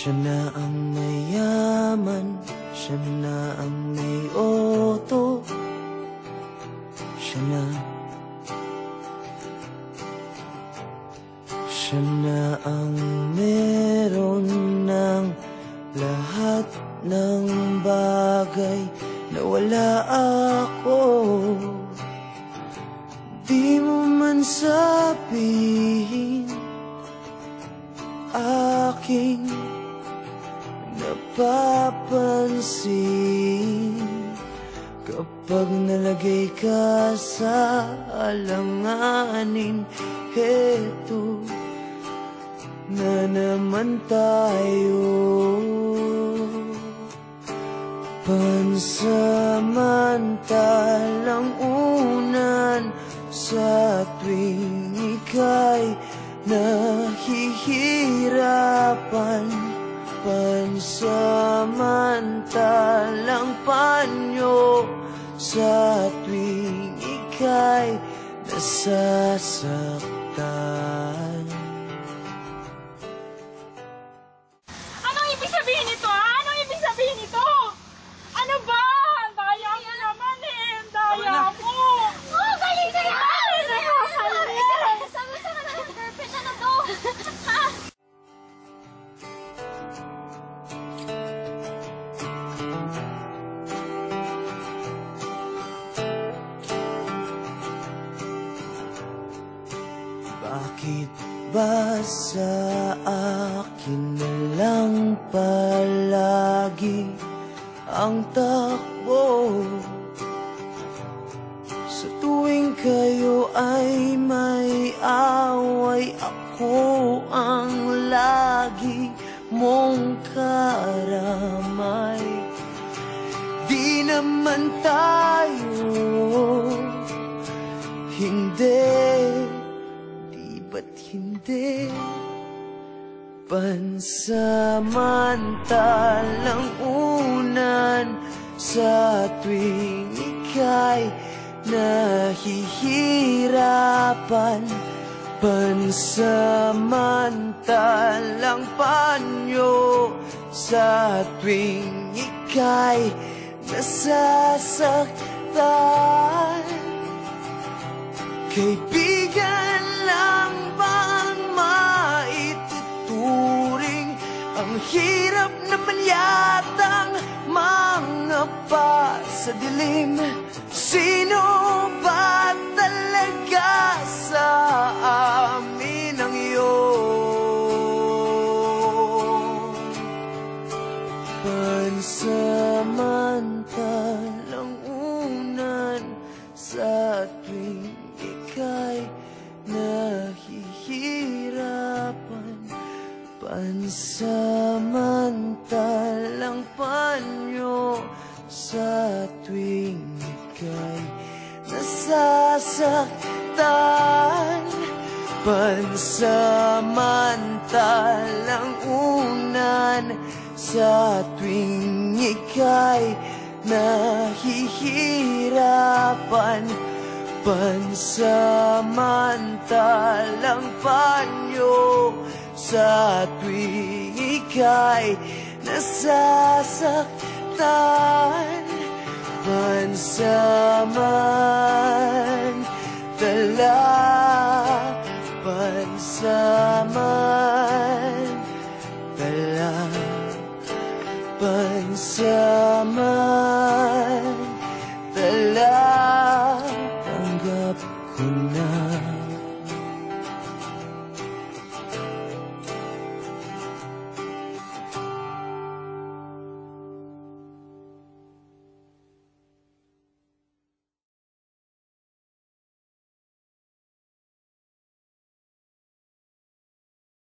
Siya na ang mayaman Siya na ang may oto. Siya na. Siya na ang meron ng lahat ng bagay na wala ako. Di mo man sabihin aking napapansin Kapag nalagay ka sa alanganin Heto na naman tayo. Pansamantalang unan sa tuwing ika'y nahihirapan Pansamantalang panyo sa tuwing ika'y nasasaktan. Anong ibig sabihin nito, ba sa akin lang palagi ang takbo? Sa tuwing kayo ay may away Ako ang lagi mong karamay Di naman tayo Hindi hindi. Pansamantalang unan Sa tuwing ika'y nahihirapan Pansamantalang panyo Sa tuwing ika'y nasasaktan. Kaibigan Ang hirap naman yatang mga pa sa dilim. Sino Pansamantalang panyo sa tuwing ika'y nasasaktan. Pansamantalang unan sa tuwing ika'y nahihirapan. Pansamantalang panyo sa tuwing ika'y nasasaktan. Pansamantala Pansamantala Pansamantala